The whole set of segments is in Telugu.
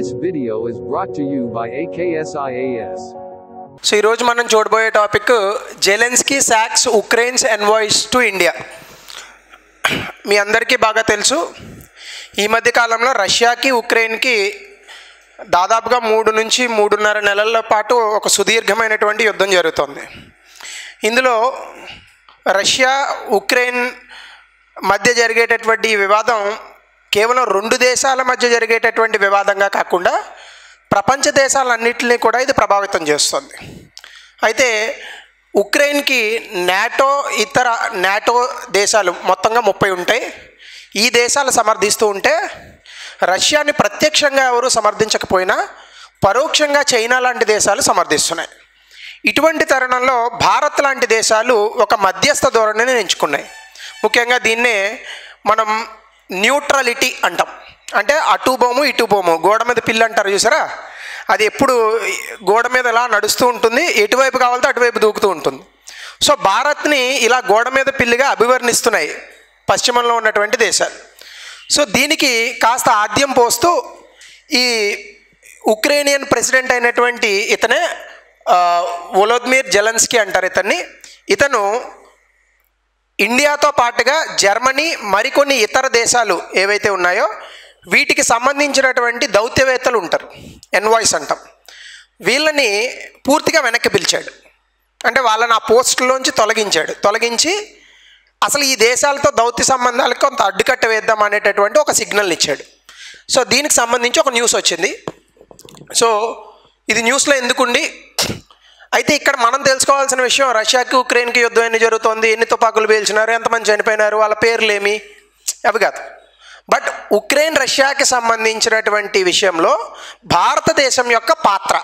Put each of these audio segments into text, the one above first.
This video is brought to you by AKSIAS. So ఈరోజు మనం చూడబోయే topic Zelensky sacks Ukraine's envoys to India మీ అందరికీ బాగా తెలుసు ఈ మధ్య కాలంలో రష్యాకి ఉక్రెయిన్కి దాదాపుగా మూడు నుంచి మూడున్నర నెలల పాటు ఒక సుదీర్ఘమైనటువంటి యుద్ధం జరుగుతోంది ఇందులో రష్యా ఉక్రెయిన్ మధ్య జరిగేటటువంటి ఈ వివాదం కేవలం రెండు దేశాల మధ్య జరిగేటటువంటి వివాదంగా కాకుండా ప్రపంచ దేశాలన్నింటినీ కూడా ఇది ప్రభావితం చేస్తుంది. అయితే ఉక్రెయిన్కి నాటో ఇతర నాటో దేశాలు మొత్తంగా ముప్పై ఉంటాయి. ఈ దేశాలు సమర్థిస్తూ ఉంటే రష్యాని ప్రత్యక్షంగా ఎవరు సమర్థించకపోయినా పరోక్షంగా చైనా లాంటి దేశాలు సమర్థిస్తున్నాయి. ఇటువంటి తరుణంలో భారత్ లాంటి దేశాలు ఒక మధ్యస్థ ధోరణిని ఎంచుకున్నాయి. ముఖ్యంగా దీన్నే మనం న్యూట్రలిటీ అంటాం. అంటే అటు బొమ్ము ఇటు బొమ్ము. గోడ మీద పిల్లు అంటారు చూసారా? అది ఎప్పుడు గోడ మీద ఇలా నడుస్తూ ఉంటుంది ఎటువైపు కావాలంటే అటువైపు దూకుతూ ఉంటుంది. సో భారత్ని ఇలా గోడ మీద పిల్లిగా అభివర్ణిస్తున్నాయి పశ్చిమంలో ఉన్నటువంటి దేశాలు. సో దీనికి కాస్త ఆద్యం పోస్తూ ఈ ఉక్రేనియన్ ప్రెసిడెంట్ అయినటువంటి ఇతనే ఆ, వొలోద్మిర్ అంటారు ఇతన్ని. ఇతను ఇండియాతో పాటుగా జర్మనీ మరికొన్ని ఇతర దేశాలు ఏవైతే ఉన్నాయో వీటికి సంబంధించినటువంటి దౌత్యవేత్తలు ఉంటారు. ఎన్వాయిస్ అంటాం. వీళ్ళని పూర్తిగా వెనక్కి పిలిచాడు. అంటే వాళ్ళని ఆ పోస్టులోంచి తొలగించాడు. తొలగించి అసలు ఈ దేశాలతో దౌత్య సంబంధాలకు కొంత అడ్డుకట్ట వేద్దాం అనేటటువంటి ఒక సిగ్నల్ ఇచ్చాడు. సో దీనికి సంబంధించి ఒక న్యూస్ వచ్చింది. సో ఇది న్యూస్లో ఎందుకుండి? అయితే ఇక్కడ మనం తెలుసుకోవాల్సిన విషయం రష్యాకి ఉక్రెయిన్కి యుద్ధం ఎన్ని జరుగుతోంది ఎన్ని తుపాకులు పేల్చినారు ఎంతమంది చనిపోయినారు వాళ్ళ పేర్లు ఏమి అవి కాదు. బట్ ఉక్రెయిన్ రష్యాకి సంబంధించినటువంటి విషయంలో భారతదేశం యొక్క పాత్ర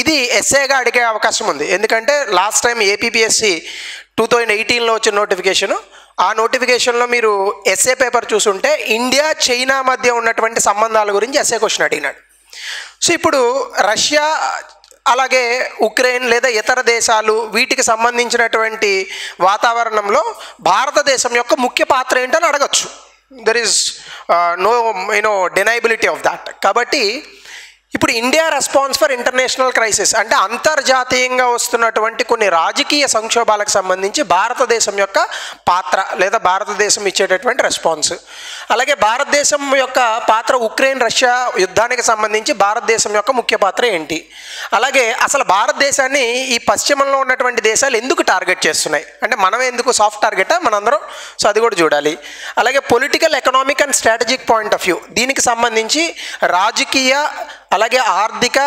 ఇది ఎస్ఏగా అడిగే అవకాశం ఉంది. ఎందుకంటే last time APPSC two thousand ఎయిటీన్లో వచ్చిన నోటిఫికేషను ఆ నోటిఫికేషన్లో మీరు ఎస్ఏ పేపర్ చూసుంటే ఇండియా చైనా మధ్య ఉన్నటువంటి సంబంధాల గురించి ఎస్ఏ క్వశ్చన్ అడిగినాడు. సో ఇప్పుడు రష్యా అలాగే ఉక్రెయిన్ లేదా ఇతర దేశాలు వీటికి సంబంధించినటువంటి వాతావరణంలో భారతదేశం యొక్క ముఖ్య పాత్ర ఏంటని అడగచ్చు. There is no you know deniability of that కాబట్టి ఇప్పుడు India response for international crisis అంటే అంతర్జాతీయంగా వస్తున్నటువంటి కొన్ని రాజకీయ సంక్షోభాలకు సంబంధించి భారతదేశం యొక్క పాత్ర లేదా భారతదేశం ఇచ్చేటటువంటి రెస్పాన్స్ అలాగే భారతదేశం యొక్క పాత్ర ఉక్రెయిన్ రష్యా యుద్ధానికి సంబంధించి భారతదేశం యొక్క ముఖ్య పాత్ర ఏంటి? అలాగే అసలు భారతదేశాన్ని ఈ పశ్చిమంలో ఉన్నటువంటి దేశాలు ఎందుకు టార్గెట్ చేస్తున్నాయి? అంటే మనం ఎందుకు సాఫ్ట్ టార్గెటా మనందరం సో అది కూడా చూడాలి. అలాగే political economic and strategic point of view దీనికి సంబంధించి రాజకీయ అలాగే ఆర్థిక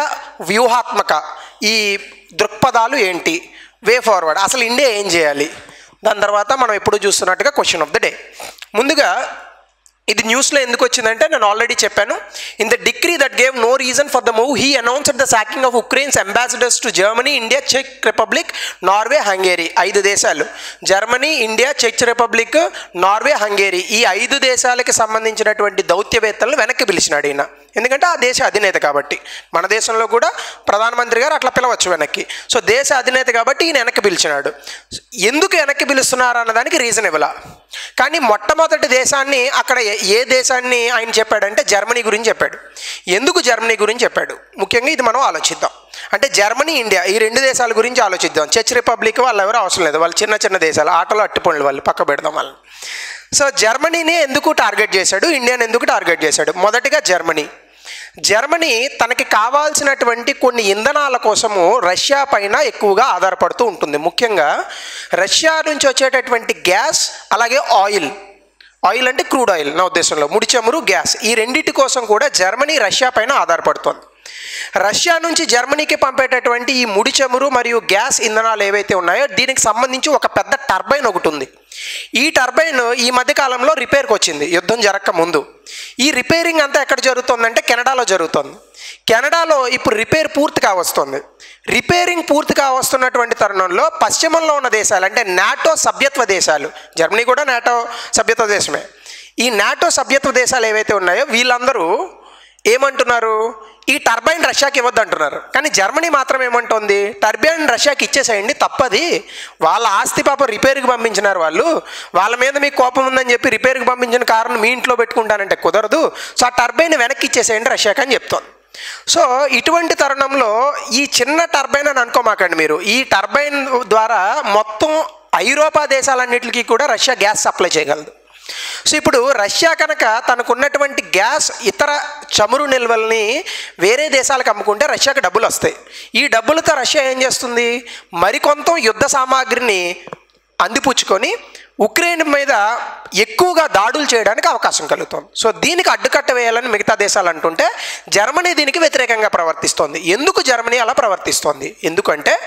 వ్యూహాత్మక ఈ దృక్పథాలు ఏంటి? వే ఫార్వర్డ్ అసలు ఇండియా ఏం చేయాలి? దాని తర్వాత మనం ఎప్పుడు చూస్తున్నట్టుగా క్వశ్చన్ ఆఫ్ ద డే ముందుగా ఇది న్యూస్లో ఎందుకు వచ్చిందంటే నేను ఆల్రెడీ చెప్పాను. In the decree that gave no reason for the move he announced the sacking of Ukraine's ambassadors to Germany India check Republic Norway Hungary ఐదు దేశాలు. జర్మనీ ఇండియా చెక్ రిపబ్లిక్ నార్వే హంగేరీ ఈ ఐదు దేశాలకి సంబంధించినటువంటి దౌత్యవేత్తలను వెనక్కి పిలిచినాడు ఈయన. ఎందుకంటే ఆ దేశ అధినేత కాబట్టి. మన దేశంలో కూడా ప్రధానమంత్రి గారు అట్లా పిలవచ్చు వెనక్కి. సో దేశ అధినేత కాబట్టి ఈయన వెనక్కి పిలిచినాడు. ఎందుకు వెనక్కి పిలుస్తున్నారు అన్నదానికి రీజన్ ఇవ్వాల. కానీ మొట్టమొదటి దేశాన్ని అక్కడ ఏ- ఏ దేశాన్ని ఆయన చెప్పాడంటే జర్మనీ గురించి చెప్పాడు. ఎందుకు జర్మనీ గురించి చెప్పాడు? ముఖ్యంగా ఇది మనం ఆలోచిద్దాం. అంటే జర్మనీ ఇండియా ఈ రెండు దేశాల గురించి ఆలోచిద్దాం. చెచ్ రిపబ్లిక్ వాళ్ళు ఎవరు అవసరం లేదు. వాళ్ళు చిన్న చిన్న దేశాలు ఆటలో అట్టిపండ్లు వాళ్ళు పక్క పెడదాం వాళ్ళని. సో జర్మనీని ఎందుకు టార్గెట్ చేశాడు? ఇండియాని ఎందుకు టార్గెట్ చేశాడు? మొదటిగా జర్మనీ. జర్మనీ తనకి కావాల్సినటువంటి కొన్ని ఇంధనాల కోసము రష్యా పైన ఎక్కువగా ఆధారపడుతూ ఉంటుంది. ముఖ్యంగా రష్యా నుంచి వచ్చేటటువంటి గ్యాస్ అలాగే ఆయిల్. ఆయిల్ అంటే క్రూడ్ ఆయిల్ నా ఉద్దేశంలో. ముడి చమురు గ్యాస్. ఈ రెండింటి కోసం కూడా జర్మనీ రష్యా పైన ఆధారపడుతుంది. రష్యా నుంచి జర్మనీకి పంపేటటువంటి ఈ ముడి చమురు మరియు గ్యాస్ ఇంధనాలు ఏవైతే ఉన్నాయో దీనికి సంబంధించి ఒక పెద్ద టర్బైన్ ఒకటి ఉంది. ఈ టర్బైన్ ఈ మధ్యకాలంలో రిపేర్కి వచ్చింది. యుద్ధం జరగక ముందు. ఈ రిపేరింగ్ అంతా ఎక్కడ జరుగుతుందంటే కెనడాలో జరుగుతుంది. కెనడాలో ఇప్పుడు రిపేర్ పూర్తి కావస్తుంది రిపేరింగ్ పూర్తి కావస్తున్నటువంటి తరుణంలో పశ్చిమంలో ఉన్న దేశాలు అంటే నాటో సభ్యత్వ దేశాలు జర్మనీ కూడా నాటో సభ్యత్వ దేశమే. ఈ నాటో సభ్యత్వ దేశాలు ఏవైతే ఉన్నాయో వీళ్ళందరూ ఏమంటున్నారు? ఈ టర్బైన్ రష్యాకి ఇవ్వద్దు అంటున్నారు. కానీ జర్మనీ మాత్రం ఏమంటుంది? టర్బైన్ రష్యాకి ఇచ్చేసేయండి తప్పది. వాళ్ళ ఆస్తి పాప రిపేర్కి పంపించినారు వాళ్ళు. వాళ్ళ మీద మీకు కోపం ఉందని చెప్పి రిపేర్కి పంపించిన కారును మీ ఇంట్లో పెట్టుకుంటానంటే కుదరదు. సో ఆ టర్బైన్ వెనక్కి ఇచ్చేసేయండి రష్యాకి అని చెప్తోంది. సో ఇటువంటి తరుణంలో ఈ చిన్న టర్బైన్ అని అనుకోమాకండి మీరు. ఈ టర్బైన్ ద్వారా మొత్తం ఐరోపా దేశాలన్నిటికీ కూడా రష్యా గ్యాస్ సప్లై చేయగలదు. సో ఇప్పుడు రష్యా కనుక తనకున్నటువంటి గ్యాస్ ఇతర చమురు నిల్వల్ని వేరే దేశాలకు అమ్ముకుంటే రష్యాకి డబ్బులు వస్తాయి. ఈ డబ్బులతో రష్యా ఏం చేస్తుంది? మరికొంత యుద్ధ సామాగ్రిని అందిపుచ్చుకొని ఉక్రెయిన్ మీద ఎక్కువగా దాడులు చేయడానికి అవకాశం కలుగుతుంది. సో దీనికి అడ్డుకట్ట వేయాలని మిగతా దేశాలు అంటుంటే జర్మనీ దీనికి వ్యతిరేకంగా ప్రవర్తిస్తోంది. ఎందుకు జర్మనీ అలా ప్రవర్తిస్తోంది? ఎందుకంటే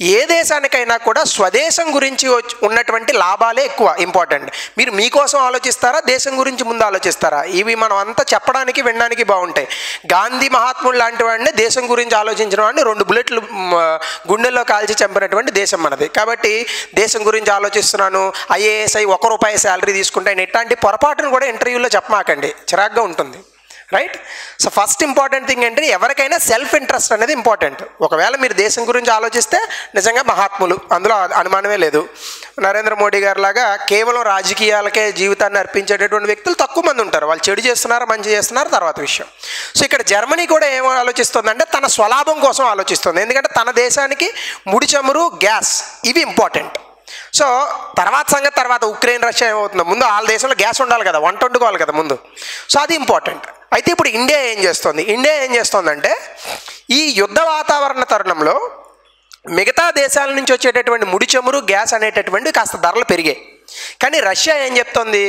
ఏ దేశానికైనా కూడా స్వదేశం గురించి వచ్చి- ఉన్నటువంటి లాభాలే ఎక్కువ ఇంపార్టెంట్. మీరు మీకోసం ఆలోచిస్తారా? దేశం గురించి ముందు ఆలోచిస్తారా? ఇవి మనం అంతా చెప్పడానికి వినడానికి బాగుంటాయి. గాంధీ మహాత్ముడు లాంటి వాడిని దేశం గురించి ఆలోచించిన వాడిని రెండు బుల్లెట్లు గుండెల్లో కాల్చి చంపినటువంటి దేశం మనది. కాబట్టి దేశం గురించి ఆలోచిస్తున్నాను అయ్యే ఐఏఎస్ఐ ఒక రూపాయి శాలరీ తీసుకుంటే ఆయన ఇట్లాంటి పొరపాటును కూడా ఇంటర్వ్యూలో చెప్పమాకండి. చిరాగ్గా ఉంటుంది. Right so first important thing ఏంటంటే ఎవరికైనా సెల్ఫ్ ఇంట్రెస్ట్ అనేది ఇంపార్టెంట్ ఒకవేళ మీరు దేశం గురించి ఆలోచిస్తే నిజంగా మహాత్ములు. అందులో అనుమానమే లేదు. నరేంద్ర మోడీ గారు లాగా కేవలం రాజకీయాలకే జీవితాన్ని అర్పించేటటువంటి వ్యక్తులు తక్కువ మంది ఉంటారు. వాళ్ళు చెడు చేస్తున్నారు మంచి చేస్తున్నారు తర్వాత విషయం. సో ఇక్కడ జర్మనీ కూడా ఏమో ఆలోచిస్తుందంటే తన స్వలాభం కోసం ఆలోచిస్తుంది. ఎందుకంటే తన దేశానికి ముడి చమురు గ్యాస్ ఇవి ఇంపార్టెంట్ సో తర్వాత సంగతి తర్వాత ఉక్రెయిన్ రష్యా ఏమవుతుందో ముందు వాళ్ళ దేశంలో గ్యాస్ ఉండాలి కదా వంట వండుకోవాలి కదా ముందు. సో అది ఇంపార్టెంట్. అయితే ఇప్పుడు ఇండియా ఏం చేస్తుంది? ఇండియా ఏం చేస్తుందంటే ఈ యుద్ధ వాతావరణ తరుణంలో మిగతా దేశాల నుంచి వచ్చేటటువంటి ముడి చమురు గ్యాస్ అనేటటువంటి కాస్త ధరలు పెరిగాయి. కానీ రష్యా ఏం చెప్తోంది?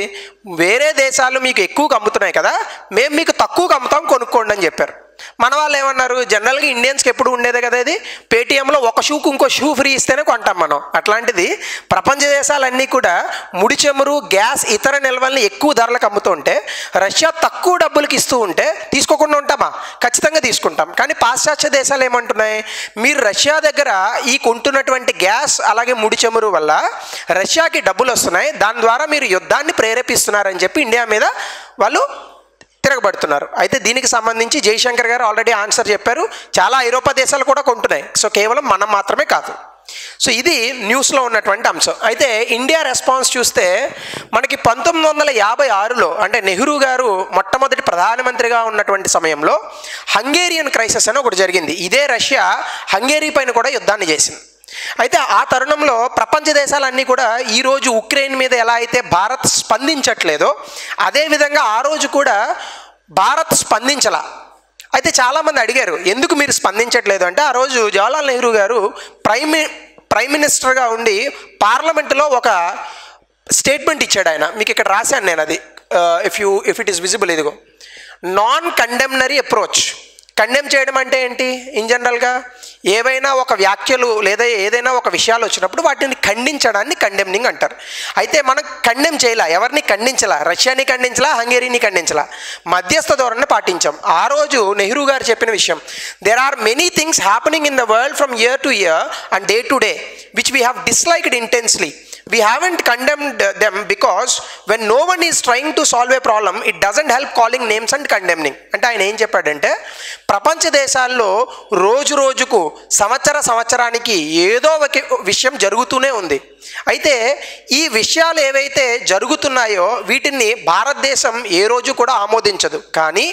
వేరే దేశాలు మీకు ఎక్కువగా అమ్ముతున్నాయి కదా మేము మీకు తక్కువగా అమ్ముతాం కొనుక్కోండి అని చెప్పారు. మన వాళ్ళు ఏమన్నారు? జనరల్గా ఇండియన్స్కి ఎప్పుడు ఉండేదే కదా ఇది? పేటీఎంలో ఒక షూకు ఇంకో షూ ఫ్రీ ఇస్తేనే కొంటాం మనం. అట్లాంటిది ప్రపంచ దేశాలన్నీ కూడా ముడి చమురు గ్యాస్ ఇతర నిల్వల్ని ఎక్కువ ధరలకు అమ్ముతూ ఉంటే రష్యా తక్కువ డబ్బులకి ఇస్తూ ఉంటే తీసుకోకుండా ఉంటామా ఖచ్చితంగా తీసుకుంటాం. కానీ పాశ్చాత్య దేశాలు ఏమంటున్నాయి? మీరు రష్యా దగ్గర ఈ కొంటున్నటువంటి గ్యాస్ అలాగే ముడి చమురు వల్ల రష్యాకి డబ్బులు వస్తున్నాయి. దాని ద్వారా మీరు యుద్ధాన్ని ప్రేరేపిస్తున్నారని చెప్పి ఇండియా మీద వాళ్ళు తిరగబడుతున్నారు. అయితే దీనికి సంబంధించి జయశంకర్ గారు ఆల్రెడీ ఆన్సర్ చెప్పారు. చాలా ఐరోపా దేశాలు కూడా కొంటున్నాయి. సో కేవలం మనం మాత్రమే కాదు. సో ఇది న్యూస్లో ఉన్నటువంటి అంశం. అయితే ఇండియా రెస్పాన్స్ చూస్తే మనకి పంతొమ్మిది వందల యాభై ఆరులో అంటే నెహ్రూ గారు మొట్టమొదటి ప్రధానమంత్రిగా ఉన్నటువంటి సమయంలో హంగేరియన్ క్రైసిస్ అని ఒకటి జరిగింది. ఇదే రష్యా హంగేరీ పైన కూడా యుద్ధాన్ని చేసింది. అయితే ఆ తరుణంలో ప్రపంచ దేశాలన్నీ కూడా ఈరోజు ఉక్రెయిన్ మీద ఎలా అయితే భారత్ స్పందించట్లేదో అదేవిధంగా ఆ రోజు కూడా భారత్ స్పందించలా. అయితే చాలామంది అడిగారు ఎందుకు మీరు స్పందించట్లేదు? అంటే ఆ రోజు జవహర్లాల్ నెహ్రూ గారు ప్రైమ్ ప్రైమ్ మినిస్టర్గా ఉండి పార్లమెంటులో ఒక స్టేట్మెంట్ ఇచ్చాడు ఆయన. మీకు ఇక్కడ రాశాను నేను అది. If you if it is visible ఇదిగో. నాన్ కండెమ్నరీ అప్రోచ్ కండెమ్ చేయడం అంటే ఏంటి? ఇన్ జనరల్గా ఏవైనా ఒక వ్యాఖ్యలు లేదా ఏదైనా ఒక విషయాలు వచ్చినప్పుడు వాటిని ఖండించడాన్ని కండెమ్నింగ్ అంటారు. అయితే మనం కండెమ్ చేయలే ఎవరిని ఖండించలా? రష్యాని ఖండించలా హంగేరీని ఖండించలా? మధ్యస్థ ధోరణి పాటించాం. ఆ రోజు నెహ్రూ గారు చెప్పిన విషయం there are many things happening in the world from year to year and day to day which we have disliked intensely we haven't condemned them because when no one is trying to solve a problem it doesn't help calling names and condemning అంటే ఆయన ఏం చెప్పాడంటే ప్రపంచ దేశాల్లో రోజు రోజుకు సంవత్సర సంవత్సరానికి ఏదో ఒక విషయం జరుగుతూనే ఉంది అయితే ఈ విషయాలు ఏవైతే జరుగుతున్నాయో వీటిని భారతదేశం ఏ రోజు కూడా ఆమోదించదు కానీ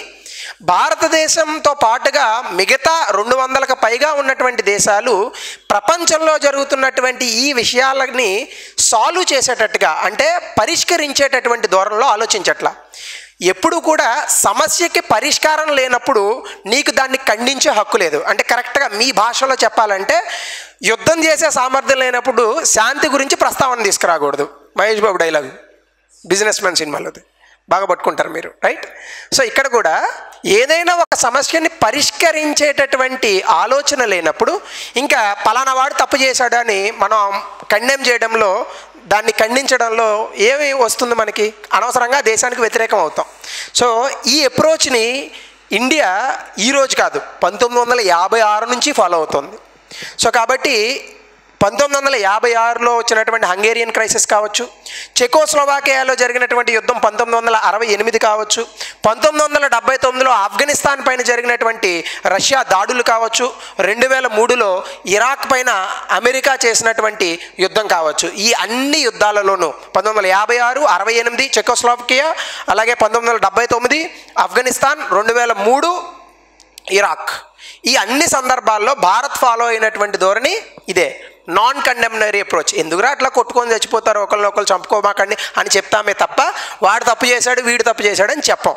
భారతదేశంతో పాటుగా మిగతా రెండు వందలకు పైగా ఉన్నటువంటి దేశాలు ప్రపంచంలో జరుగుతున్నటువంటి ఈ విషయాలని సాల్వ్ చేసేటట్టుగా అంటే పరిష్కరించేటటువంటి ధోరణిలో ఆలోచించట్లా. ఎప్పుడు కూడా సమస్యకి పరిష్కారం లేనప్పుడు నీకు దాన్ని ఖండించే హక్కు లేదు. అంటే కరెక్ట్గా మీ భాషలో చెప్పాలంటే యుద్ధం చేసే సామర్థ్యం లేనప్పుడు శాంతి గురించి ప్రస్తావన తీసుకురాకూడదు. Mahesh Babu dialogue. Business man సినిమాలోది. బాగా పట్టుకుంటారు మీరు రైట్ సో ఇక్కడ కూడా ఏదైనా ఒక సమస్యని పరిష్కరించేటటువంటి ఆలోచన లేనప్పుడు ఇంకా పలానా వాడు తప్పు చేశాడని మనం కండెమ్ చేయడంలో దాన్ని ఖండించడంలో ఏమి వస్తుంది మనకి? అనవసరంగా దేశానికి వ్యతిరేకం అవుతాం. సో ఈ అప్రోచ్ని ఇండియా ఈరోజు కాదు పంతొమ్మిది వందల యాభై ఆరు నుంచి ఫాలో అవుతుంది. సో కాబట్టి పంతొమ్మిది వందల యాభై ఆరులో వచ్చినటువంటి హంగేరియన్ క్రైసిస్ కావచ్చు చెకోస్లోవాకియాలో జరిగినటువంటి యుద్ధం పంతొమ్మిది వందల అరవై ఎనిమిది కావచ్చు పంతొమ్మిది వందల డెబ్బై తొమ్మిదిలో ఆఫ్ఘనిస్తాన్ పైన జరిగినటువంటి రష్యా దాడులు కావచ్చు రెండు వేల మూడులో ఇరాక్ పైన అమెరికా చేసినటువంటి యుద్ధం కావచ్చు. ఈ అన్ని యుద్ధాలలోనూ పంతొమ్మిది వందల యాభై ఆరు అరవై ఎనిమిది చెకోస్లోవాకియా అలాగే పంతొమ్మిది వందల డెబ్బై తొమ్మిది ఆఫ్ఘనిస్తాన్ రెండు వేల మూడు ఇరాక్. ఈ అన్ని సందర్భాల్లో భారత్ ఫాలో అయినటువంటి ధోరణి ఇదే. నాన్ కండెమినరీ అప్రోచ్ ఎందుకురా అట్లా కొట్టుకొని చచ్చిపోతారు? ఒకరిని ఒకరు చంపుకోమాకండి అని చెప్తామే తప్ప వాడు తప్పు చేశాడు వీడు తప్పు చేశాడు అని చెప్పం.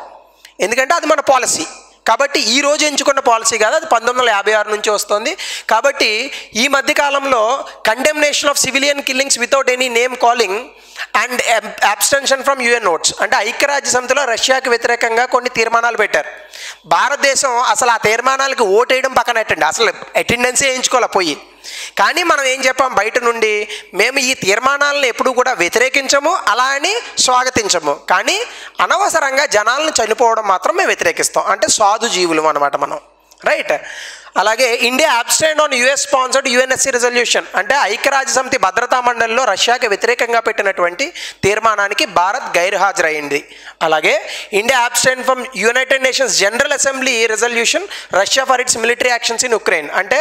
ఎందుకంటే అది మన పాలసీ. కాబట్టి ఈ రోజు ఎంచుకున్న పాలసీ కాదు అది పంతొమ్మిది వందల యాభై ఆరు నుంచి వస్తుంది. కాబట్టి ఈ మధ్యకాలంలో condemnation of civilian killings without any name calling and abstention from UN votes అంటే ఐక్యరాజ్య సమితిలో రష్యాకి వ్యతిరేకంగా కొన్ని తీర్మానాలు పెట్టారు. భారతదేశం అసలు ఆ తీర్మానాలకు ఓటేయడం పక్కన పెట్టండి. అసలు అటెండెన్సే వేయించుకోవాలి పోయి. కానీ మనం ఏం చెప్పాం? బయట నుండి మేము ఈ తీర్మానాలను ఎప్పుడూ కూడా వ్యతిరేకించము అలా అని స్వాగతించము. కానీ అనవసరంగా జనాలను చనిపోవడం మాత్రం మేము వ్యతిరేకిస్తాం. అంటే సాధు జీవులు అనమాట మనం. రైట్ అలాగే India abstain on US sponsored UNSC resolution అంటే ఐక్యరాజ్య సమితి భద్రతా మండలిలో రష్యాకి వ్యతిరేకంగా పెట్టినటువంటి తీర్మానానికి భారత్ గైర్హాజరైంది. అలాగే India abstain from United Nations General Assembly resolution Russia for its military actions in Ukraine అంటే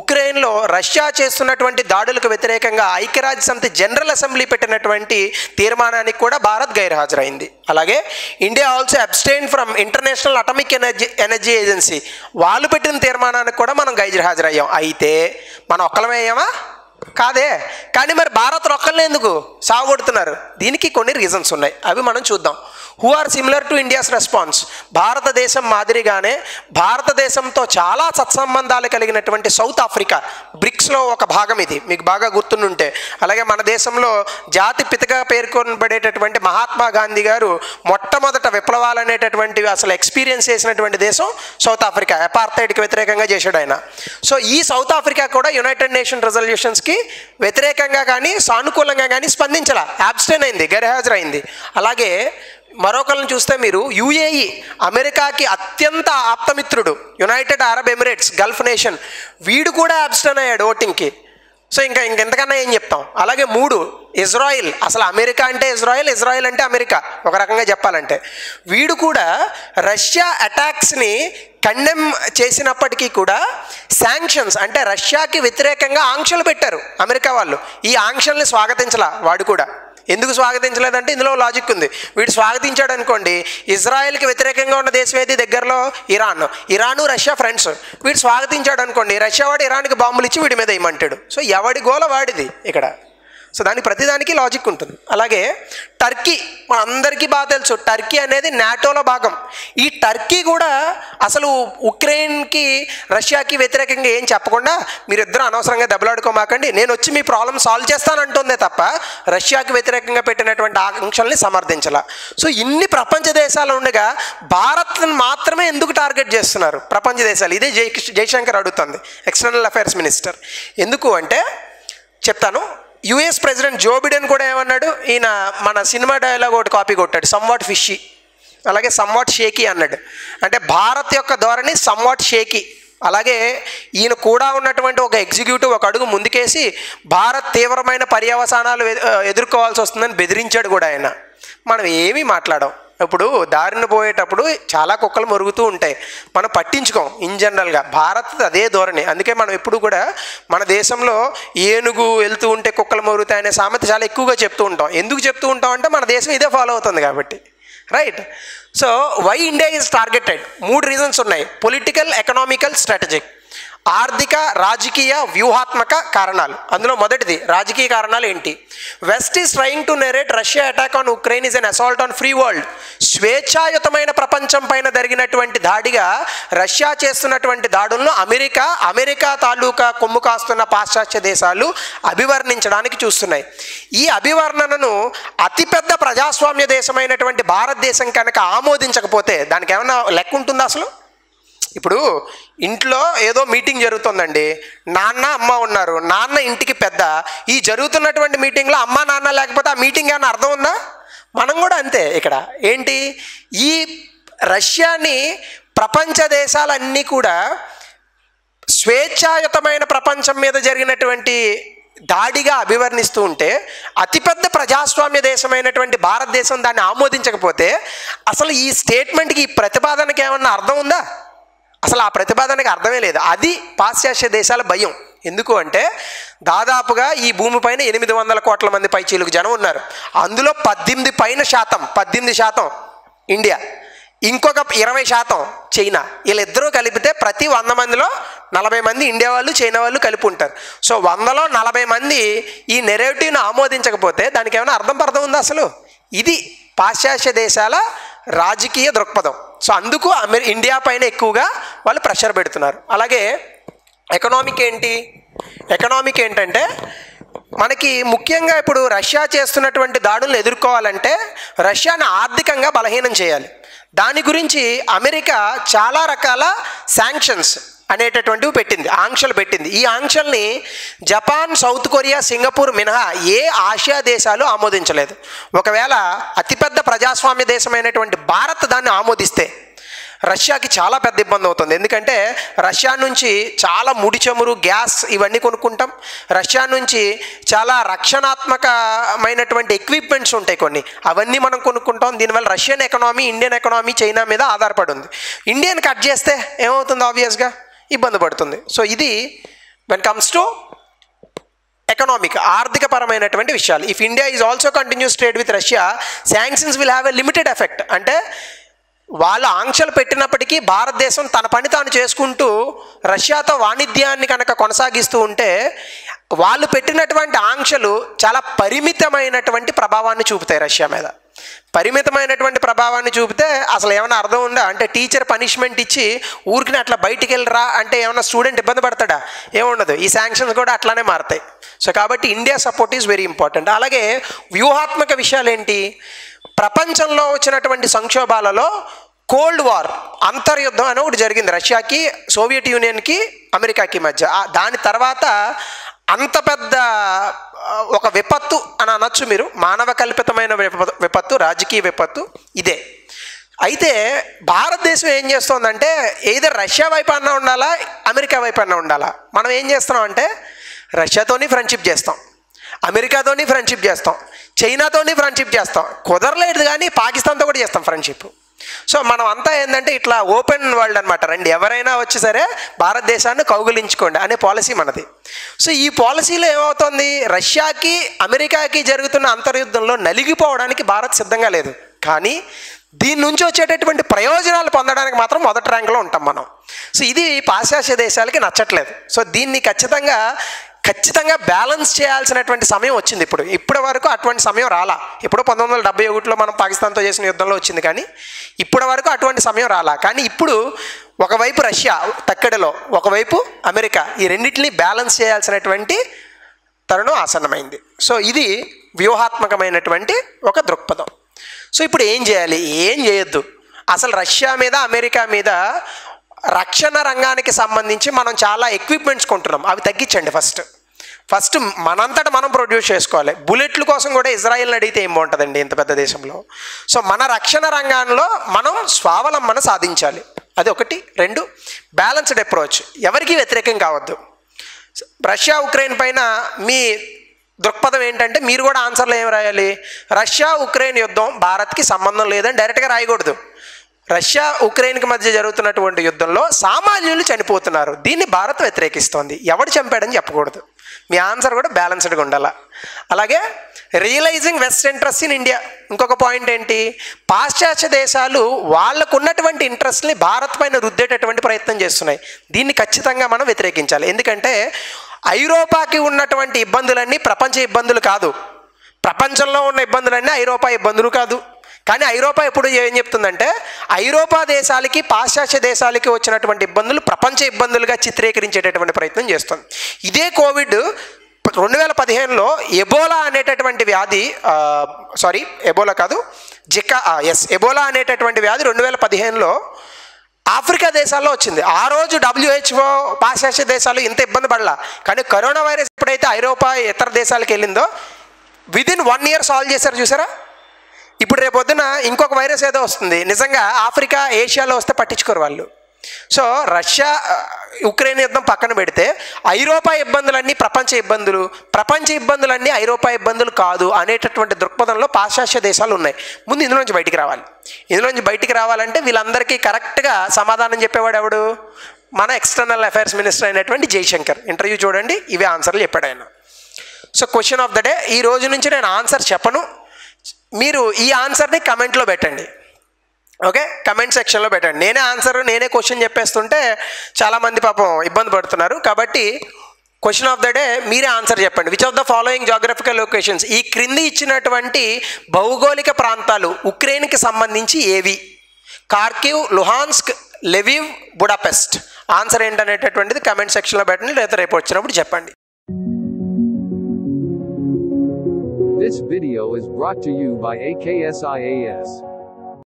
ఉక్రెయిన్లో రష్యా చేస్తున్నటువంటి దాడులకు వ్యతిరేకంగా ఐక్యరాజ్య సమితి జనరల్ అసెంబ్లీ పెట్టినటువంటి తీర్మానానికి కూడా భారత్ గైర్హాజరైంది. అలాగే India also abstain from International Atomic Energy Energy Agency వాళ్ళు పెట్టిన తీర్మానానికి కూడా మనం గైజర్ హాజరయ్యాం. అయితే మనం ఒక్కలమే అయ్యామా? కాదే. కానీ మరి భారత్ ఒక్కలనే ఎందుకు? సాగొడుతున్నారు దీనికి కొన్ని రీజన్స్ ఉన్నాయి. అవి మనం చూద్దాం. Who are similar to India's response భారతదేశం మాదిరిగానే భారతదేశంతో చాలా సత్సంబంధాలు కలిగినటువంటి సౌత్ ఆఫ్రికా బ్రిక్స్లో ఒక భాగం ఇది. మీకు బాగా గుర్తుండుంటే. అలాగే మన దేశంలో జాతి పితగా పేర్కొనబడేటటువంటి మహాత్మా గాంధీ గారు మొట్టమొదట విప్లవాలు అనేటటువంటివి అసలు ఎక్స్పీరియన్స్ చేసినటువంటి దేశం సౌత్ ఆఫ్రికా అపార్థైడ్కి వ్యతిరేకంగా చేశాడు ఆయన. సో ఈ సౌత్ ఆఫ్రికా కూడా యునైటెడ్ నేషన్ రెజల్యూషన్స్కి వ్యతిరేకంగా కానీ సానుకూలంగా కానీ స్పందించాల. యాబ్స్టెన్ అయింది గైర్హాజరైంది. అలాగే మరొకరిని చూస్తే మీరు యుఏఈ అమెరికాకి అత్యంత ఆప్తమిత్రుడు United Arab Emirates Gulf nation వీడు కూడా అబ్స్టన్ అయ్యాడు ఓటింగ్కి. సో ఇంకా ఇంకెంతకన్నా ఏం చెప్తాం? అలాగే మూడు ఇజ్రాయిల్ అసలు అమెరికా అంటే ఇజ్రాయిల్ ఇజ్రాయిల్ అంటే అమెరికా. ఒక రకంగా చెప్పాలంటే. వీడు కూడా రష్యా అటాక్స్ని కండెమ్ చేసినప్పటికీ కూడా శాంక్షన్స్ అంటే రష్యాకి వ్యతిరేకంగా ఆంక్షలు పెట్టారు అమెరికా వాళ్ళు. ఈ ఆంక్షల్ని స్వాగతించలా వాడు కూడా. ఎందుకు స్వాగతించలేదంటే ఇందులో లాజిక్ ఉంది. వీడు స్వాగతించాడు అనుకోండి ఇజ్రాయెల్కి వ్యతిరేకంగా ఉన్న దేశం ఏది? దగ్గరలో ఇరాన్. ఇరాను రష్యా ఫ్రెండ్స్ వీడు స్వాగతించాడు అనుకోండి రష్యా వాడు ఇరాన్కి బాంబులు ఇచ్చి వీడి మీద ఇమ్మంటాడు సో ఎవడి గోల వాడిది ఇక్కడ? సో దాని ప్రతిదానికి లాజిక్ ఉంటుంది. అలాగే టర్కీ మన అందరికీ బాగా తెలుసు. టర్కీ అనేది నాటోలో భాగం. ఈ టర్కీ కూడా అసలు ఉక్రెయిన్కి రష్యాకి వ్యతిరేకంగా ఏం చెప్పకుండా మీరిద్దరు అనవసరంగా దెబ్బలాడుకోమాకండి నేను వచ్చి మీ ప్రాబ్లం సాల్వ్ చేస్తానంటుందే తప్ప రష్యాకి వ్యతిరేకంగా పెట్టినటువంటి ఆకాంక్షల్ని సమర్థించాల. సో ఇన్ని ప్రపంచ దేశాలు ఉండగా భారత్ని మాత్రమే ఎందుకు టార్గెట్ చేస్తున్నారు? ప్రపంచ దేశాలు. ఇదే జై జైశంకర్ అడుగుతుంది. ఎక్స్టర్నల్ అఫైర్స్ మినిస్టర్ ఎందుకు అంటే చెప్తాను. యుఎస్ ప్రెసిడెంట్ జో బిడెన్ కూడా ఏమన్నాడు? ఈయన మన సినిమా డైలాగ్ ఒకటి కాపీ కొట్టాడు సమ్వాట్ ఫిషీ అలాగే సమ్వాట్ షేకీ అన్నాడు. అంటే భారత్ యొక్క ధోరణి సమ్వాట్ షేకీ అలాగే ఈయన కూడా ఉన్నటువంటి ఒక ఎగ్జిక్యూటివ్ ఒక అడుగు ముందుకేసి భారత్ తీవ్రమైన పర్యవసానాలు ఎదుర్కోవాల్సి వస్తుందని బెదిరించాడు కూడా ఆయన. మనం ఏమీ మాట్లాడం ఇప్పుడు దారిన పోయేటప్పుడు చాలా కుక్కలు మరుగుతూ ఉంటాయి. మనం పట్టించుకోం ఇన్ జనరల్గా భారత్ అదే ధోరణి. అందుకే మనం ఎప్పుడు కూడా మన దేశంలో ఏనుగు వెళ్తూ ఉంటే కుక్కలు మరుగుతాయి అనే సామెత చాలా ఎక్కువగా చెప్తూ ఉంటాం. ఎందుకు చెప్తూ ఉంటాం అంటే మన దేశం ఇదే ఫాలో అవుతుంది కాబట్టి. Right so why India is targeted మూడు రీజన్స్ ఉన్నాయి. పొలిటికల్ ఎకనామికల్ స్ట్రాటజిక్ ఆర్థిక రాజకీయ వ్యూహాత్మక కారణాలు. అందులో మొదటిది రాజకీయ కారణాలు ఏంటి? West is trying to narrate Russia attack on Ukraine is an assault on free world స్వేచ్ఛాయుతమైన ప్రపంచం పైన జరిగినటువంటి దాడిగా రష్యా చేస్తున్నటువంటి దాడులను అమెరికా అమెరికా తాలూకా కొమ్ము కాస్తున్న పాశ్చాత్య దేశాలు అభివర్ణించడానికి చూస్తున్నాయి. ఈ అభివర్ణనను అతిపెద్ద ప్రజాస్వామ్య దేశమైనటువంటి భారతదేశం కనుక ఆమోదించకపోతే దానికి ఏమైనా లెక్క ఉంటుందా అసలు? ఇప్పుడు ఇంట్లో ఏదో మీటింగ్ జరుగుతుందండి. నాన్న అమ్మ ఉన్నారు. నాన్న ఇంటికి పెద్ద. ఈ జరుగుతున్నటువంటి మీటింగ్లో అమ్మ నాన్న లేకపోతే ఆ మీటింగ్ ఏమైనా అర్థం ఉందా? మనం కూడా అంతే ఇక్కడ. ఏంటి? ఈ రష్యాని ప్రపంచ దేశాలన్నీ కూడా స్వేచ్ఛాయుతమైన ప్రపంచం మీద జరిగినటువంటి దాడిగా అభివర్ణిస్తూ ఉంటే అతిపెద్ద ప్రజాస్వామ్య దేశమైనటువంటి భారతదేశం దాన్ని ఆమోదించకపోతే అసలు ఈ స్టేట్మెంట్కి ఈ ప్రతిపాదనకి ఏమన్నా అర్థం ఉందా? అసలు ఆ ప్రతిపాదనకి అర్థమే లేదు. అది పాశ్చాత్య దేశాల భయం. ఎందుకు అంటే దాదాపుగా ఈ భూమిపైన ఎనిమిది వందల కోట్ల మంది పైచీలకు జనం ఉన్నారు. అందులో పద్దెనిమిది పైన శాతం పద్దెనిమిది శాతం ఇండియా. ఇంకొక ఇరవై శాతం చైనా. వీళ్ళిద్దరూ కలిపితే ప్రతి వంద మందిలో నలభై మంది ఇండియా వాళ్ళు చైనా వాళ్ళు కలిపి ఉంటారు. సో వందలో నలభై మంది ఈ నెరేటివ్ను ఆమోదించకపోతే దానికి ఏమైనా అర్థం పర్థం ఉందా అసలు? ఇది పాశ్చాత్య దేశాల రాజకీయ దృక్పథం. సో అందుకు అమెరి ఇండియా పైన ఎక్కువగా వాళ్ళు ప్రెషర్ పెడుతున్నారు. అలాగే ఎకనామిక్ ఏంటి? ఎకనామిక్ ఏంటంటే మనకి ముఖ్యంగా ఇప్పుడు రష్యా చేస్తున్నటువంటి దాడులను ఎదుర్కోవాలంటే రష్యాను ఆర్థికంగా బలహీనం చేయాలి. దాని గురించి అమెరికా చాలా రకాల శాంక్షన్స్ అనేటటువంటివి పెట్టింది ఆంక్షలు పెట్టింది. ఈ ఆంక్షల్ని జపాన్ సౌత్ కొరియా సింగపూర్ మినహా ఏ ఆసియా దేశాలు ఆమోదించలేదు. ఒకవేళ అతిపెద్ద ప్రజాస్వామ్య దేశమైనటువంటి భారత్ దాన్ని ఆమోదిస్తే రష్యాకి చాలా పెద్ద ఇబ్బంది అవుతుంది. ఎందుకంటే రష్యా నుంచి చాలా ముడి చమురు గ్యాస్ ఇవన్నీ కొనుక్కుంటాం. రష్యా నుంచి చాలా రక్షణాత్మకమైనటువంటి ఎక్విప్మెంట్స్ ఉంటాయి కొన్ని. అవన్నీ మనం కొనుక్కుంటాం. దీనివల్ల Russian economy Indian economy China మీద ఆధారపడి ఉంది. ఇండియన్ కట్ చేస్తే ఏమవుతుంది ఆబ్వియస్గా ఇబ్బంది పడుతుంది. సో ఇది వెన్ కమ్స్ టు ఎకనామిక్ ఆర్థికపరమైనటువంటి విషయాలు. If India is also continues trade with Russia sanctions will have a limited effect అంటే వాళ్ళ ఆంక్షలు పెట్టినప్పటికీ భారతదేశం తన పని తాను చేసుకుంటూ రష్యాతో వాణిజ్యాన్ని కనుక కొనసాగిస్తూ ఉంటే వాళ్ళు పెట్టినటువంటి ఆంక్షలు చాలా పరిమితమైనటువంటి ప్రభావాన్ని చూపుతాయి రష్యా మీద. పరిమితమైనటువంటి ప్రభావాన్ని చూపితే అసలు ఏమైనా అర్థం ఉందా? అంటే టీచర్ పనిష్మెంట్ ఇచ్చి ఊరికి అట్లా బయటికి వెళ్ళరా అంటే ఏమైనా స్టూడెంట్ ఇబ్బంది పడతాడా? ఏముండదు. ఈ శాంక్షన్స్ కూడా అట్లానే మారుతాయి. సో కాబట్టి India support is very important అలాగే వ్యూహాత్మక విషయాలు ఏంటి ప్రపంచంలో వచ్చినటువంటి సంక్షోభాలలో కోల్డ్ వార్ అంతర్యుద్ధం అని ఒకటి జరిగింది రష్యాకి సోవియట్ యూనియన్కి అమెరికాకి మధ్య. దాని తర్వాత అంత పెద్ద ఒక విపత్తు అని అనొచ్చు మీరు. మానవ కల్పితమైన విపత్తు రాజకీయ విపత్తు ఇదే. అయితే భారతదేశం ఏం చేస్తోందంటే ఏదో రష్యా వైపు అన్నా ఉండాలా అమెరికా వైపు అన్నా ఉండాలా? మనం ఏం చేస్తున్నాం అంటే రష్యాతోని ఫ్రెండ్షిప్ చేస్తాం. అమెరికాతోని ఫ్రెండ్షిప్ చేస్తాం. చైనాతోని ఫ్రెండ్షిప్ చేస్తాం. కుదరలేదు కానీ పాకిస్తాన్తో కూడా చేస్తాం ఫ్రెండ్షిప్ సో మనం అంతా ఏంటంటే ఇట్లా ఓపెన్ వరల్డ్ అనమాట రండి ఎవరైనా వచ్చి సరే భారతదేశాన్ని కౌగులించుకోండి అనే పాలసీ మనది. సో ఈ పాలసీలో ఏమవుతుంది? రష్యాకి అమెరికాకి జరుగుతున్న అంతర్యుద్ధంలో నలిగిపోవడానికి భారత్ సిద్ధంగా లేదు. కానీ దీని నుంచి వచ్చేటటువంటి ప్రయోజనాలు పొందడానికి మాత్రం మొదటి ర్యాంకులో ఉంటాం మనం. సో ఇది పాశ్చాత్య దేశాలకి నచ్చట్లేదు. సో దీన్ని ఖచ్చితంగా ఖచ్చితంగా బ్యాలెన్స్ చేయాల్సినటువంటి సమయం వచ్చింది ఇప్పుడు. ఇప్పటి వరకు అటువంటి సమయం రాలా. ఇప్పుడు పంతొమ్మిది వందల డెబ్బై ఒకటిలో మనం పాకిస్తాన్తో చేసిన యుద్ధంలో వచ్చింది కానీ ఇప్పటి వరకు అటువంటి సమయం రాలా. కానీ ఇప్పుడు ఒకవైపు రష్యా తక్కడిలో ఒకవైపు అమెరికా ఈ రెండింటిని బ్యాలెన్స్ చేయాల్సినటువంటి తరుణం ఆసన్నమైంది. సో ఇది వ్యూహాత్మకమైనటువంటి ఒక దృక్పథం. సో ఇప్పుడు ఏం చేయాలి? ఏం చేయొద్దు? అసలు రష్యా మీద అమెరికా మీద రక్షణ రంగానికి సంబంధించి మనం చాలా ఎక్విప్మెంట్స్ కొంటున్నాం. అవి తగ్గించండి ఫస్ట్ ఫస్ట్ మనంతట మనం ప్రొడ్యూస్ చేసుకోవాలి. బుల్లెట్ల కోసం కూడా ఇజ్రాయిల్ని అడిగితే ఏం బాగుంటుందండి ఇంత పెద్ద దేశంలో? సో మన రక్షణ రంగంలో మనం స్వావలంబన సాధించాలి. అది ఒకటి. రెండు బ్యాలెన్స్డ్ అప్రోచ్ ఎవరికి వ్యతిరేకం కావద్దు. రష్యా ఉక్రెయిన్ పైన మీ దృక్పథం ఏంటంటే మీరు కూడా ఆన్సర్లో ఏం రాయాలి? రష్యా ఉక్రెయిన్ యుద్ధం భారత్కి సంబంధం లేదని డైరెక్ట్గా రాయకూడదు. రష్యా ఉక్రెయిన్కి మధ్య జరుగుతున్నటువంటి యుద్ధంలో సామాన్యులు చనిపోతున్నారు. దీన్ని భారత్ వ్యతిరేకిస్తోంది. ఎవడు చంపాడని చెప్పకూడదు. మీ ఆన్సర్ కూడా బ్యాలెన్స్డ్గా ఉండాలి. అలాగే realising west interest in India. ఇంకొక పాయింట్ ఏంటి? పాశ్చాత్య దేశాలు వాళ్ళకు ఉన్నటువంటి ఇంట్రెస్ట్ని భారత్ పైన రుద్దేటటువంటి ప్రయత్నం చేస్తున్నాయి. దీన్ని ఖచ్చితంగా మనం వ్యతిరేకించాలి. ఎందుకంటే ఐరోపాకి ఉన్నటువంటి ఇబ్బందులన్నీ ప్రపంచ ఇబ్బందులు కాదు. ప్రపంచంలో ఉన్న ఇబ్బందులన్నీ ఐరోపా ఇబ్బందులు కాదు. కానీ ఐరోపా ఎప్పుడు ఏం చెప్తుందంటే ఐరోపా దేశాలకి పాశ్చాత్య దేశాలకి వచ్చినటువంటి ఇబ్బందులు ప్రపంచ ఇబ్బందులుగా చిత్రీకరించేటటువంటి ప్రయత్నం చేస్తుంది. ఇదే కోవిడ్ రెండు వేల పదిహేనులో ఎబోలా అనేటటువంటి వ్యాధి సారీ ఎబోలా కాదు జికా ఎస్ ఎబోలా అనేటటువంటి వ్యాధి రెండు వేల పదిహేనులో ఆఫ్రికా దేశాల్లో వచ్చింది. ఆ రోజు డబ్ల్యూహెచ్ఓ పాశ్చాత్య దేశాలు ఇంత ఇబ్బంది పడలా. కానీ కరోనా వైరస్ ఎప్పుడైతే ఐరోపా ఇతర దేశాలకు వెళ్ళిందో విదిన్ వన్ ఇయర్ సాల్వ్ చేశారు చూసారా? ఇప్పుడు రేపొద్దున ఇంకొక వైరస్ ఏదో వస్తుంది. నిజంగా ఆఫ్రికా ఏషియాలో వస్తే పట్టించుకోరు వాళ్ళు. సో రష్యా ఉక్రెయిన్ యుద్ధం పక్కన పెడితే ఐరోపా ఇబ్బందులన్నీ ప్రపంచ ఇబ్బందులు. ప్రపంచ ఇబ్బందులన్నీ ఐరోపా ఇబ్బందులు కాదు అనేటటువంటి దృక్పథంలో పాశ్చాత్య దేశాలు ఉన్నాయి. ముందు ఇందులోంచి బయటికి రావాలి. ఇందులోంచి బయటికి రావాలంటే వీళ్ళందరికీ కరెక్ట్గా సమాధానం చెప్పేవాడు ఎవడు? మన ఎక్స్టర్నల్ అఫైర్స్ మినిస్టర్ అయినటువంటి జైశంకర్ ఇంటర్వ్యూ చూడండి ఇవే ఆన్సర్లు చెప్పాడు ఆయన. So question of the day ఈ రోజు నుంచి నేను ఆన్సర్ చెప్పను. మీరు ఈ ఆన్సర్ని కమెంట్లో పెట్టండి. ఓకే? కమెంట్ సెక్షన్లో పెట్టండి. నేనే ఆన్సర్ నేనే క్వశ్చన్ చెప్పేస్తుంటే చాలామంది పాపం ఇబ్బంది పడుతున్నారు. కాబట్టి క్వశ్చన్ ఆఫ్ ద డే మీరే ఆన్సర్ చెప్పండి. Which of the following geographical locations ఈ క్రింది ఇచ్చినటువంటి భౌగోళిక ప్రాంతాలు ఉక్రెయిన్కి సంబంధించి ఏవి? Kharkiv Luhansk Lviv Budapest. Answer ఏంటనేటటువంటిది comment సెక్షన్లో పెట్టండి. లేదా రేపు వచ్చినప్పుడు చెప్పండి. This video is brought to you by AKSIAS.